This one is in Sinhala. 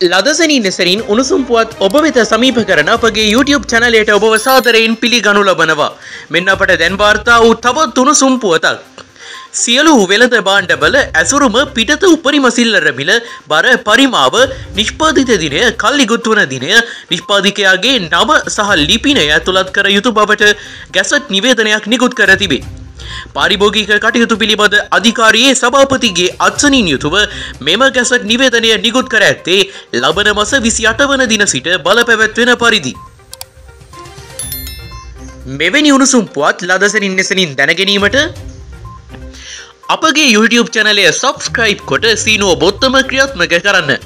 ලදසනින් එසරින් උණුසුම් පුවත් ඔබ වෙත සමීප කරන අපගේ YouTube චැනලයට ඔබව සාදරයෙන් පිළිගනු ලබනවා. මෙන්න අපට දැන් වාර්තා වූ තවත් උණුසුම් පුවතක්. සියලු වෙළඳ භාණ්ඩවල ඇසුරුම පිටත උපරිම සිල්ලර මිල බර පරිමාව නිෂ්පාදිත දිනය කල්ලිගුත් වන දිනය නිෂ්පාදිකයාගේ නම සහ ලිපිනය ඇතුළත් කර යුතු බවට ගැසට් නිවේදනයක් නිකුත් කර තිබේ. පාරිභෝගික කටයුතු පිළිබඳ අධිකාරයේ සභාපතිගේ අත්සනින් යුතුව මෙම ගැසට් නිවේදනය නිකුත් කර ඇත්තේ ලබන මස විසි අට වන දින සිට බල පැවැත්වෙන පරිදි. මෙවැනි උණුසුම් පුවත් ලදසනින් එසනින් දැනගැනීමට අපගේ YouTube චැනලය සබස්ක්‍රයිබ් කොට සීනුව බොත්තම ක්‍රියාත්මක කරන්න.